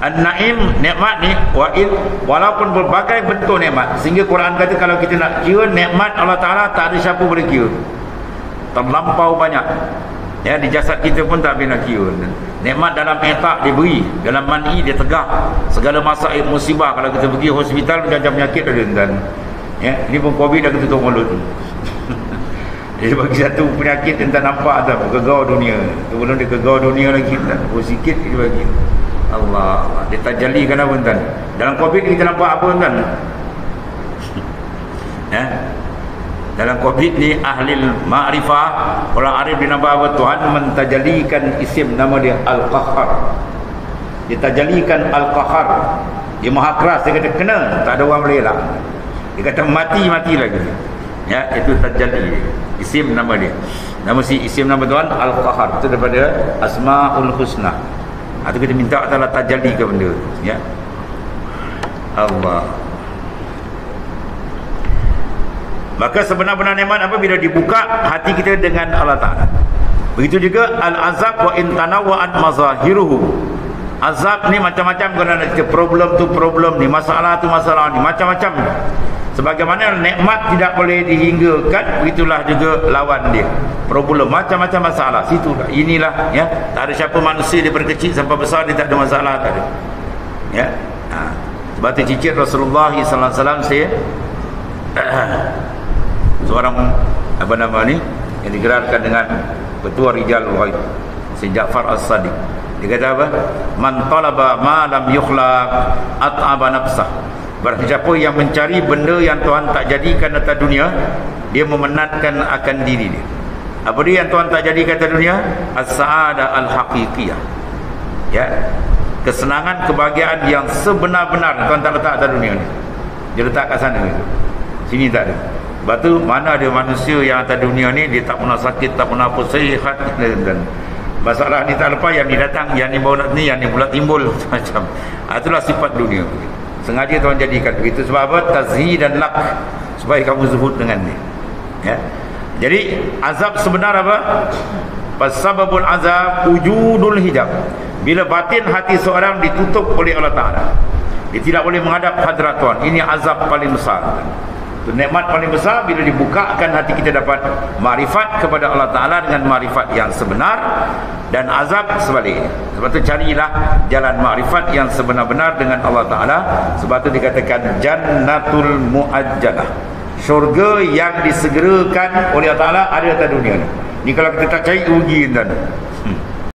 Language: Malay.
An-Naim nikmat ni wa'il walaupun berbagai bentuk nikmat sehingga Quran kata kalau kita nak kira nikmat Allah Taala tak ada siapa boleh kira. Terlampau banyak. Ya di jasad kita pun tak boleh nak kira. Nikmat dalam etak dia beri, dalam mani dia tegak. Segala masalah musibah kalau kita pergi hospital macam penyakit ada dan ya ini pun covid dah tutup mulut. Dia bagi satu penyakit yang tak nampak tak kegau dunia. Kemudian dia kegau dunia lagi tak. Oh sikit dia bagi. Allah dia tajallikan apa tuan? Dalam covid kita nampak apa tuan? Ya dalam covid ni ahli ma'rifah orang arif dia nampak apa? Tuhan mentajalikan isim nama dia Al-Qahar dia tajalikan Al-Qahar dia maha keras. Dia kata kena. Tak ada orang boleh elak dia kata mati-mati lagi. Ya itu tajalli isim nama dia. Nama si isim nama Tuhan Al-Qahar. Itu daripada Asma'ul Husna. Atau kita minta Allah tajalli ke benda. Ya. Allah. Maka sebenar-benar nikmat apa? Bila dibuka hati kita dengan Allah Taala. Begitu juga al-azab wa in tanawwa'at mazahiruhu azab ni macam-macam kerana kita problem tu problem ni masalah tu masalah ni macam-macam. Sebagaimana nikmat tidak boleh dihinggakan begitulah juga lawan dia. Problem macam-macam masalah. Situ lah inilah ya. Tak ada siapa manusia dia berkecil sampai besar dia tak ada masalah tak ada. Ya. Ha. sebab tu cicit Rasulullah SAW saya seorang apa nama ni yang digerakkan dengan ketua Rijal Wahid Sayyid Ja'far As-Sadiq dia kata apa? Man talaba ma lam yukhlaq at'aba nafsah. Barang siapa yang mencari benda yang Tuhan tak jadikan atas dunia Dia memenatkan akan diri dia. Apa dia yang Tuhan tak jadi kata dunia? As-sa'ada al-haqiqiyah. Ya. Kesenangan kebahagiaan yang sebenar-benar Tuhan tak letak atas dunia ni. Dia letak kat sana. Sini tak ada. Sebab tu mana ada manusia yang atas dunia ni dia tak pernah sakit tak pernah apa sihat dan masalah ni tak lepas yang ni datang yang ni bawa nak ni yang ni pula timbul macam ah, itulah sifat dunia sengaja Tuhan jadikan begitu sebab apa tazhi dan lak supaya kamu zuhud dengan ni ya jadi azab sebenar apa? Pasababul azab wujudul hijab. Bila batin hati seorang ditutup oleh Allah Taala. Dia tidak boleh menghadap hadrat Tuhan. Ini azab paling besar. Itu nikmat paling besar bila dibukakan hati kita dapat marifat kepada Allah Taala dengan marifat yang sebenar dan azab sebaliknya. Sebab itu carilah jalan marifat yang sebenar-benar dengan Allah Taala. Sebab itu dikatakan jannatul muajjalah syurga yang disegerakan oleh Allah Ta'ala ada atas dunia ni ni kalau kita tak cari rugi tuan